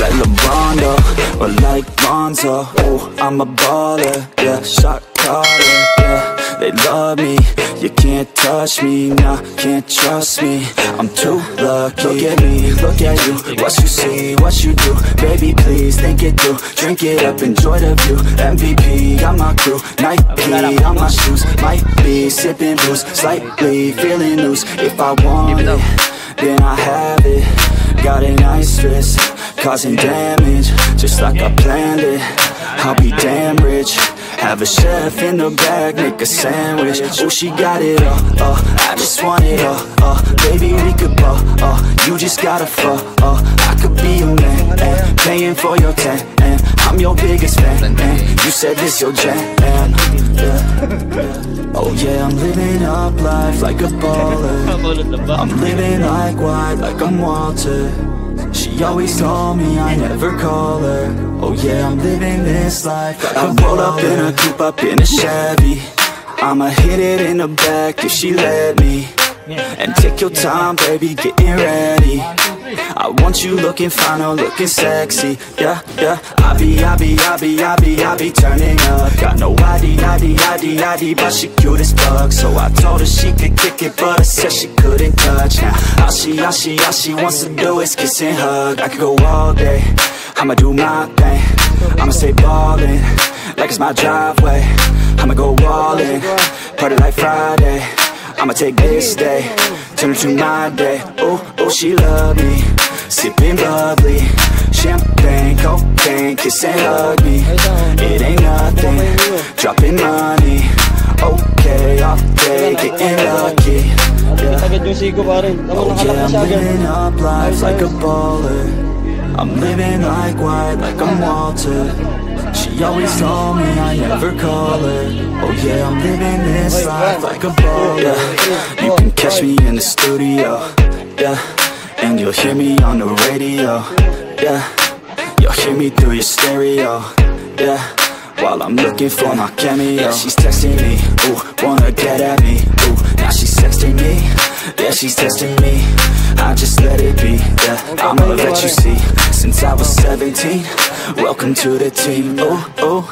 like LeBron or like Lonzo. Oh, I'm a baller, yeah, shot. They love me, you can't touch me, nah, can't trust me. I'm too lucky. Look at me, look at you, what you see, what you do. Baby, please think it through, drink it up, enjoy the view. MVP got my crew, Nike on my shoes. Might be sipping booze, slightly feeling loose. If I want it, then I have it. Got a nice wrist, causing damage Just like I planned it I'll be damn rich Have a chef in the back, make a sandwich. Oh, she got it all, uh, I just want it all, uh Baby, we could ball, uh, you just gotta fall, uh I could be a man, and paying for your tan And I'm your biggest fan, and you said this your jam, yeah, yeah. Oh yeah, I'm living up life like a baller. I'm living like white, like I'm Walter She always told me I never call her. Oh yeah, I'm living this life. I roll up in a coupe, up in a Chevy. I'ma hit it in the back if she let me And take your time, baby, getting ready. I want you looking fine or looking sexy. Yeah, yeah. I be, I be, I be, I be, I be turning up. Got no ID, ID, ID, ID But she cute as fuck. So I told her she could kick it But I said she couldn't touch. Now all she, all she, all she wants to do is kiss and hug. I could go all day. I'ma do my thing. I'ma stay ballin' Like it's my driveway. I'ma go all in. Party like Friday I'ma take this day Turn it to my day. Oh, oh, she love me. Sipping bubbly. Champagne, cocaine Kiss and hug me. It ain't nothing. Dropping money. Okay, off day Getting lucky. Yeah. Agad yung sigo pa rin. Tama Oh yeah, I'm living up life like a baller I'm living like white, like I'm Walter. She always told me I never call her Oh yeah, I'm living this life like a baller. Yeah. You can catch me in the studio Yeah, and you'll hear me on the radio Yeah, you'll hear me through your stereo Yeah. While I'm looking for my cameo. Yeah, she's texting me, ooh, wanna get at me. Ooh, now she's texting me, yeah, she's testing me I just let it be, yeah, I'ma let you see Since I was 17, welcome to the team Ooh, ooh,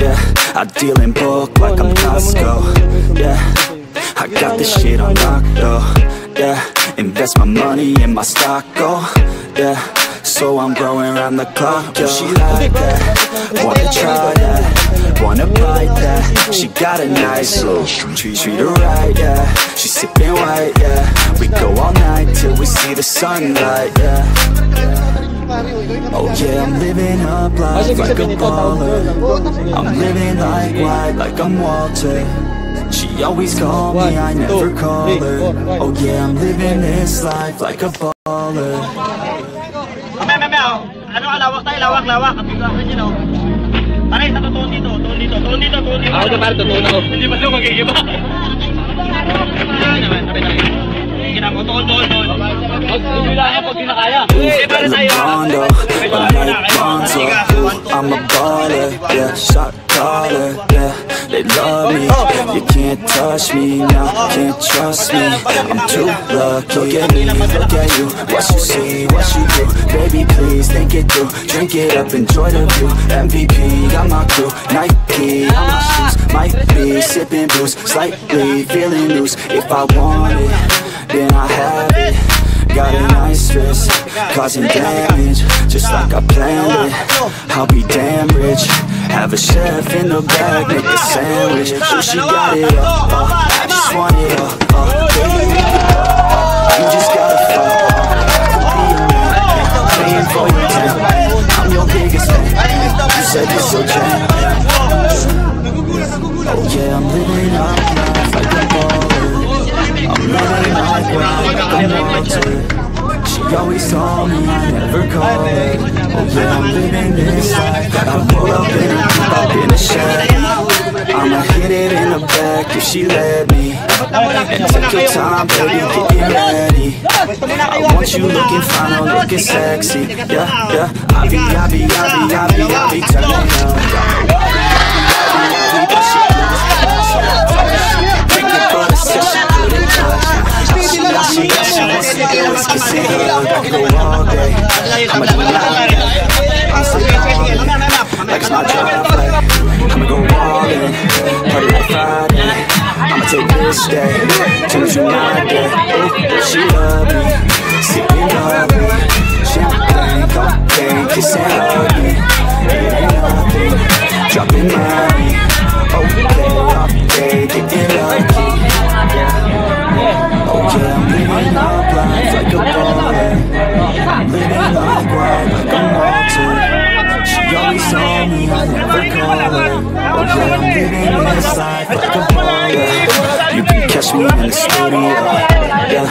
yeah, I deal in bulk like I'm Costco Yeah, I got this shit on lock, though Yeah, invest my money in my stock, oh Yeah, so I'm growing around the clock, yo. She like that, wanna try that. Wanna bite that, she got a nice little treat, treat her right, yeah. She sipping white, yeah. We go all night till we see the sunlight, yeah. Oh yeah, I'm living up life like a baller. I'm living like white, like I'm Walter. She always called me, I never call her. Oh yeah, I'm living this life like a baller dito ako yun, oh. Pare, sa totoo dito, totoo dito, totoo dito, totoo dito. Ako na pare, totoo na ako. Hindi ba siya magigiba? Hindi lang ako pag di na kaya. Eh, Lonzo I'm a baller, yeah, shot caller, yeah They love me, you can't touch me now, can't trust me I'm too lucky, look at me, look at you What you see, what you do, baby please think it through Drink it up, enjoy the view, MVP on my crew Nike on my shoes, might be sipping booze Slightly feeling loose, if I want it, then I have it Got a nice dress, causing damage Just like I planned it. I'll be damn rich. Have a chef in the back, make a sandwich. So she got it all, uh, I just want it uh, baby, You just gotta fall uh, Be paying for your time. I'm your biggest fan. You said jam. Oh yeah, I'm living up I'm Walter She always told me I never call her Oh yeah, I'm living this life I pull up in a coupe up in a Chevy I'ma hit it in the back if she let me And Take your time, baby, get ready. I want you looking fine, I'm looking sexy. Yeah, yeah. I be, I be, I be, I be, I be turning up. Go. I'ma all day. Like. I'ma go all in, party like Friday. I'ma take this day, turn it to my day. Oh, she love me, sipping bubbly, champagne, cocaine, and hug me. It ain't nothing, dropping money. You can catch me in the studio, yeah.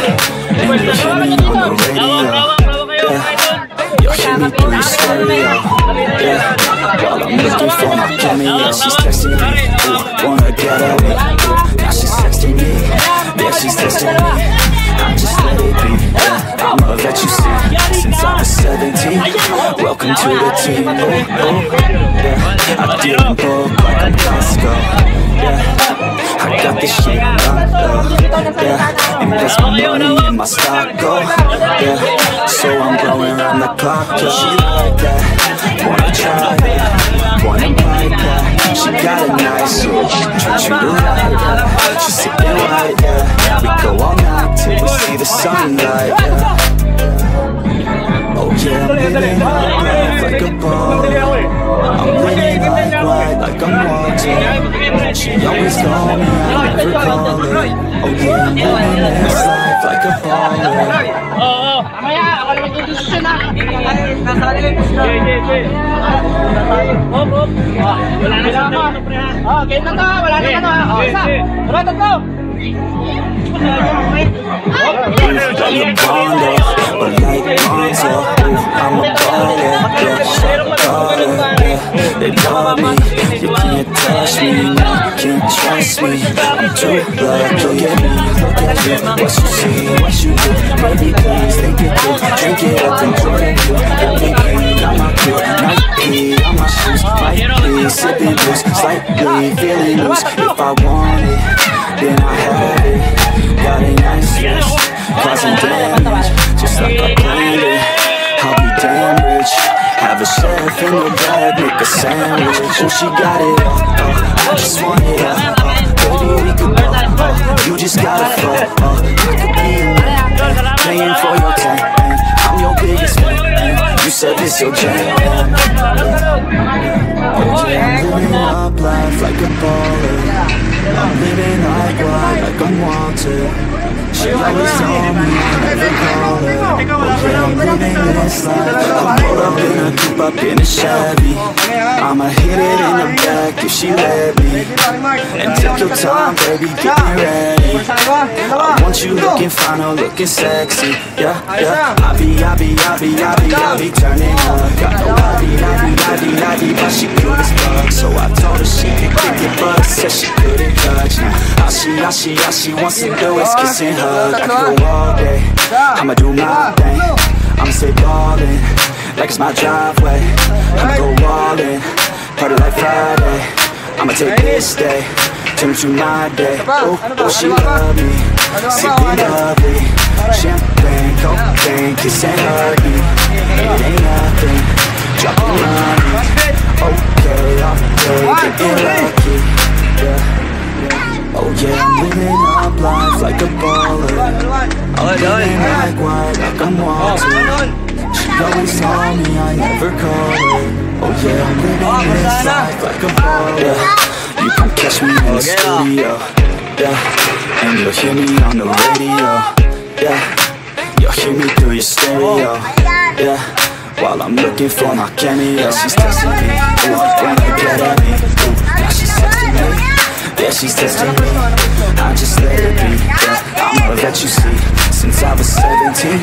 And you hear me on the radio, yeah. You'll hear me through your stereo, yeah. While I'm looking for my cameo, she's texting me, ooh, wanna get away, ooh. Now she's texting me, yeah, she's texting me. I just let it be, yeah. I'ma let you see. Since I was 17, welcome to the team, ooh, ooh, yeah. I didn't book like I'm Costco, this shit locked up, yeah. Invest my money in my stock, go, yeah. So I'm blowing around the clock, yeah. She like that, wanna try it, wanna bite that. She got a nice look, treat you right, yeah. She sipping white, yeah. We go all night till we see the sunlight, yeah. Oh yeah, I'm living my life like a baller. I'm living white, like I'm Walter. She always call me, I never call her. Oh yeah, I'm living this life like a baller. Oo. Mamaya, ako naman tutusin na. Nasa kanila yung pusta. Okay, okay. Hop, hop. Wala na sa ano, pre ha. Oh, na to. Wala na ano. Oh, isa. Wala Bondo, or like Lonzo. I'm a baller, yeah, shot caller, yeah. They you can't touch me, you can't trust me. I'm too lucky, look at me, look at you. What you see, what you do, baby, please take it through. Drink it up and it through. Everything got my crew, Nike on my shoes, sipping booze, slightly feeling loose. If I want it, then I have it. Got a nice wrist, causing damage, just like I planned it. I'll be damn rich. Have a chef in the bag, make a sandwich. Oh, she got it all. Oh, I just want it all. Oh, baby, we could go. Oh, you just gotta flow. Oh, I could be a man, paying for your time. I'm your biggest fan. You said this your jam. I'm up life like a baller. I'm living like white, like I'm Walter. She always told me I never call her. Oh yeah, I'm living this life. I pull up in a coupe up in a Chevy. I'ma hit it in the back if she let me. And take your time, baby, get ready. I want you looking fine, looking sexy. Yeah, yeah. I be, I be, I be, I be, I be turning up. Got no I be, I be, but she cool as fuck. So I told her she could kick it, but said she couldn't touch. Now all she, all she, all she wants to do is kiss and hug. I could go all day. I'ma do my thing. I'ma stay ballin' like it's my driveway. I'ma go all in, party like Friday. I'ma take this day, turn it to my day. Oh, oh, she love me, sipping lovely, champagne, cocaine, kiss and hug me. It ain't nothing, dropping money. Okay, getting lucky. Yeah. Oh yeah, I'm living up life like a baller. I'm living like white, like I'm Walter. She always told me I never call her. Oh yeah, I'm living this life like a baller. You can catch me in the studio. Yeah, and you'll hear me on the radio. Yeah, you'll hear me through your stereo. Yeah. While I'm looking for my cameo, she's texting me. Ooh, wanna get at me. Ooh, now she's texting me. Yeah, she's testing me. I just let it be. Yeah, I'ma let you see. I was 17,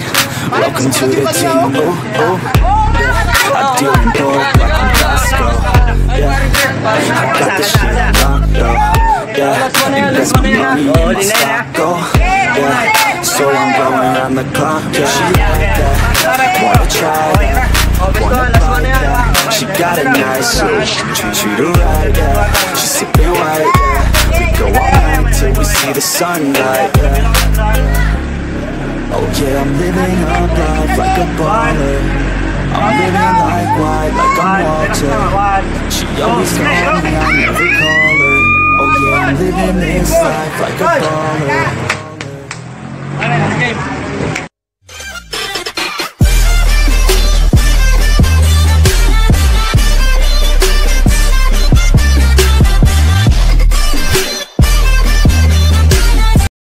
welcome to the team. Oh, oh. Yeah, I deal in bulk like I'm Costco. Yeah, I got this shit locked up. Yeah, invest my money in my stock. go, yeah So I'm going around the clock, yeah She like that, wanna try that Wanna bite that She got a nice look, treat you to right, yeah She's sipping white, yeah We go all night till we see the sunlight, yeah Oh yeah, I'm living up life like a baller. I'm living like white, like I'm Walter She always call me, I never call her. Oh yeah, I'm living this life like a baller